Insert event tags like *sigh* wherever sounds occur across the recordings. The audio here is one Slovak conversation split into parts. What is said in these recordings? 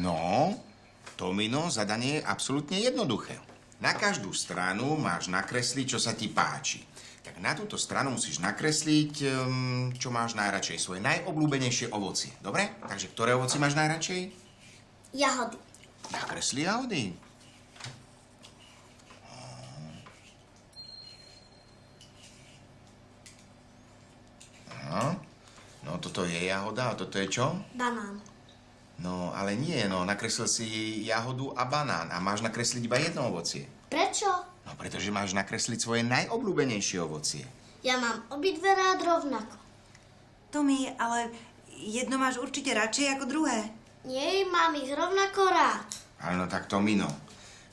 No, Tomino, zadanie je absolútne jednoduché. Na každú stranu máš nakresliť, čo sa ti páči. Tak na túto stranu musíš nakresliť, um, čo máš najradšej, svoje najobľúbenejšie ovocie. Dobre? Takže ktoré ovocie máš najradšej? Jahody. Nakresli jahody. No, no toto je jahoda a toto je čo? Banán. No, ale nie, no, nakreslil si jahodu a banán a máš nakresliť iba jedno ovocie. Prečo? No, pretože máš nakresliť svoje najobľúbenejšie ovocie. Ja mám obidve rád rovnako. Tomi, ale jedno máš určite radšej ako druhé. Nie, mám ich rovnako rád. Ale no tak to mino.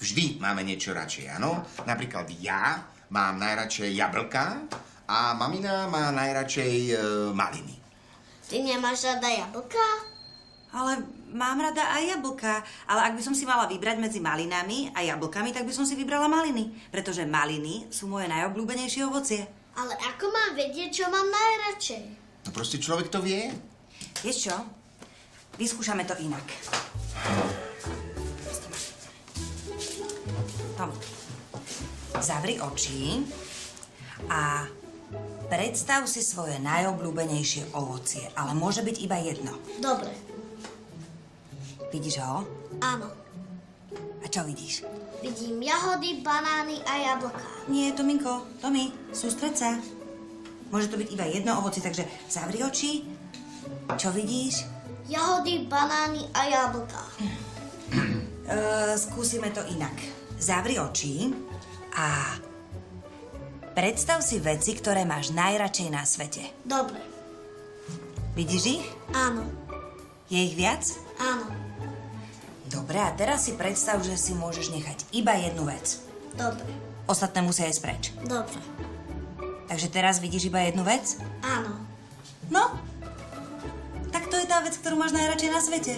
Vždy máme niečo radšej, áno? Napríklad ja mám najradšej jablka a mamina má najradšej e, maliny. Ty nemáš rada jablka? Mám rada aj jablka. Ale ak by som si mala vybrať medzi malinami a jablkami, tak by som si vybrala maliny. Pretože maliny sú moje najobľúbenejšie ovocie. Ale ako mám vedieť, čo mám najradšej? No proste človek to vie. Vieš čo? Vyskúšame to inak. Tom, zavri oči a predstav si svoje najobľúbenejšie ovocie, ale môže byť iba jedno. Dobre, Vidíš ho? áno. A čo vidíš? Vidím jahody, banány a jablka. Nie, Tominko, Tomi, sústreď sa. Môže to byť iba jedno ovocie, takže zavri oči. Čo vidíš? Jahody, banány a jablka. *clears throat* Uh, skúsime to inak. Zavri oči a predstav si veci, ktoré máš najradšej na svete. Dobre, Vidíš ich? áno, Je ich viac? Dobre, a teraz si predstav, že si môžeš nechať iba jednu vec. dobre, Ostatné musia ísť preč. dobre, Takže teraz vidíš iba jednu vec? áno. No, tak to je tá vec, ktorú máš najradšej na svete.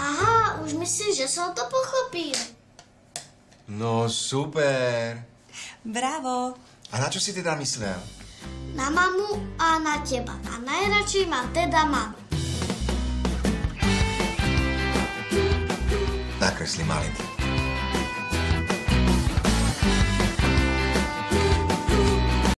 Aha, už myslím, že som to pochopil. No super. Bravo. A na čo si teda myslel? Na mamu a na teba. A najradšej mám teda mamu. Nakresli maliny.